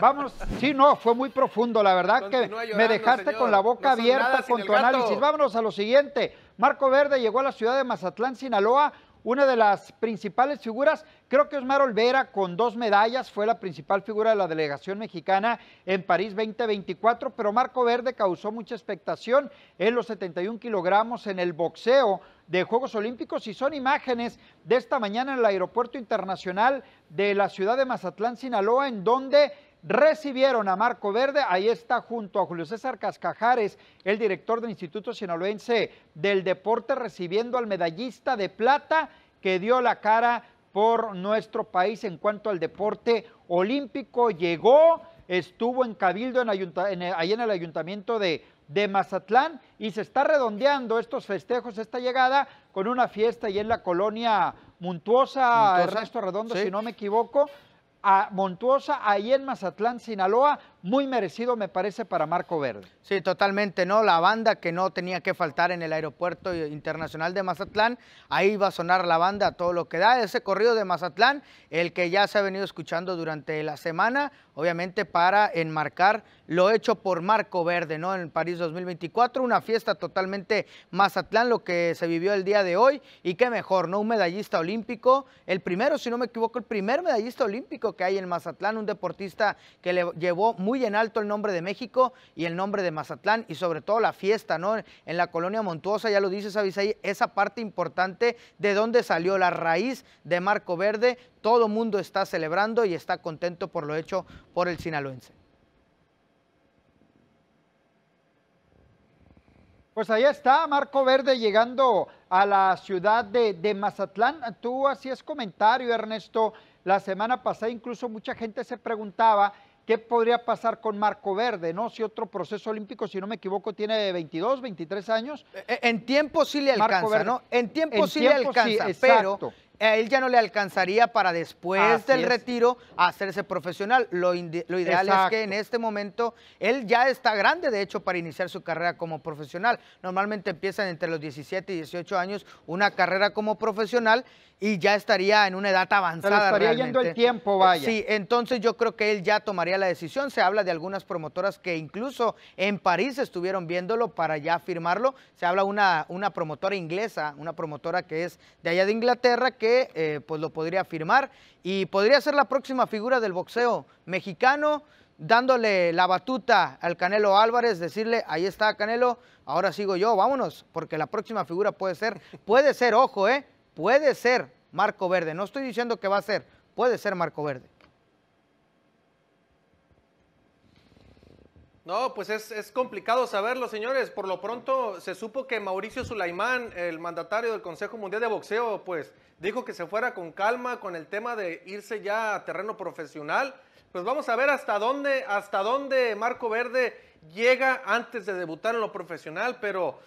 Vámonos. Sí, no, fue muy profundo, la verdad que me dejaste con la boca abierta con tu análisis. Vámonos a lo siguiente. Marco Verde llegó a la ciudad de Mazatlán, Sinaloa, una de las principales figuras, creo que Osmar Olvera con dos medallas fue la principal figura de la delegación mexicana en París 2024, pero Marco Verde causó mucha expectación en los 71 kilogramos en el boxeo de Juegos Olímpicos y son imágenes de esta mañana en el Aeropuerto Internacional de la ciudad de Mazatlán, Sinaloa, en donde recibieron a Marco Verde, ahí está junto a Julio César Cascajares, el director del Instituto Sinaloense del Deporte, recibiendo al medallista de plata que dio la cara por nuestro país en cuanto al deporte olímpico. Llegó, estuvo en Cabildo, en, ahí en el ayuntamiento de, de Mazatlán y se está redondeando estos festejos, esta llegada con una fiesta ahí en la colonia Muntuosa, Ernesto Redondo, si no me equivoco, a Montuosa, ahí en Mazatlán, Sinaloa, muy merecido me parece para Marco Verde. Sí, totalmente, ¿no? La banda que no tenía que faltar en el aeropuerto internacional de Mazatlán, ahí va a sonar la banda todo lo que da, ese corrido de Mazatlán, el que ya se ha venido escuchando durante la semana, obviamente para enmarcar lo hecho por Marco Verde, ¿no? En París 2024, una fiesta totalmente Mazatlán, lo que se vivió el día de hoy, y qué mejor, ¿no? Un medallista olímpico, el primero, si no me equivoco, el primer medallista olímpico que hay en Mazatlán, un deportista que le llevó muy en alto el nombre de México y el nombre de Mazatlán y sobre todo la fiesta, ¿no? En la colonia Montuosa, ya lo dices, Avisaí, esa parte importante de dónde salió la raíz de Marco Verde, todo mundo está celebrando y está contento por lo hecho por el sinaloense. Pues ahí está Marco Verde llegando a la ciudad de, de, Mazatlán. Tú hacías comentario, Ernesto, la semana pasada incluso mucha gente se preguntaba ¿Qué podría pasar con Marco Verde, no? Si otro proceso olímpico, si no me equivoco, tiene 22, 23 años. E, en tiempo sí le alcanza, ¿no? En tiempo sí le alcanza, pero a él ya no le alcanzaría para después del retiro hacerse profesional. Lo, ideal es que en este momento él ya está grande, de hecho, para iniciar su carrera como profesional. Normalmente empiezan entre los 17 y 18 años una carrera como profesional y ya estaría en una edad avanzada. estaría yendo el tiempo, vaya. Sí, entonces yo creo que él ya tomaría la decisión. Se habla de algunas promotoras que incluso en París estuvieron viéndolo para ya firmarlo. Se habla una, una promotora inglesa, una promotora que es de allá de Inglaterra, que eh, pues lo podría firmar y podría ser la próxima figura del boxeo mexicano dándole la batuta al Canelo Álvarez, decirle, ahí está Canelo, ahora sigo yo, vámonos, porque la próxima figura puede ser, puede ser, ojo, eh, puede ser Marco Verde. No estoy diciendo que va a ser, puede ser Marco Verde. No, pues es, complicado saberlo, señores. Por lo pronto se supo que Mauricio Sulaimán, el mandatario del Consejo Mundial de Boxeo, pues dijo que se fuera con calma con el tema de irse ya a terreno profesional. Pues vamos a ver hasta dónde, hasta dónde Marco Verde llega antes de debutar en lo profesional, pero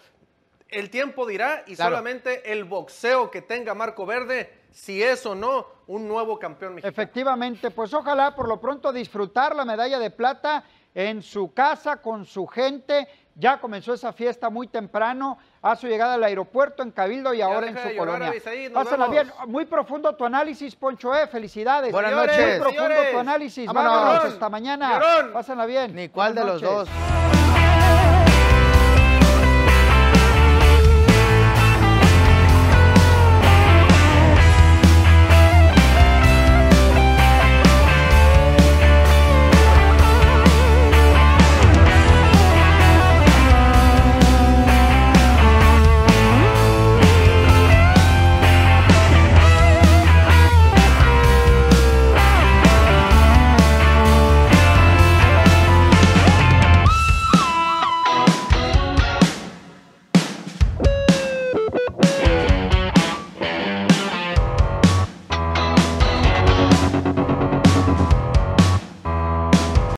el tiempo dirá y solamente el boxeo que tenga Marco Verde, si es o no un nuevo campeón mexicano. Efectivamente, pues ojalá por lo pronto disfrutar la medalla de plata en su casa con su gente. Ya comenzó esa fiesta muy temprano a su llegada al aeropuerto en Cabildo y ahora en su colonia. Pásala bien. Muy profundo tu análisis, Poncho E. Felicidades. Buenas noches. Muy profundo tu análisis. Vámonos. hasta mañana. Pásala bien. Ni cuál de los dos.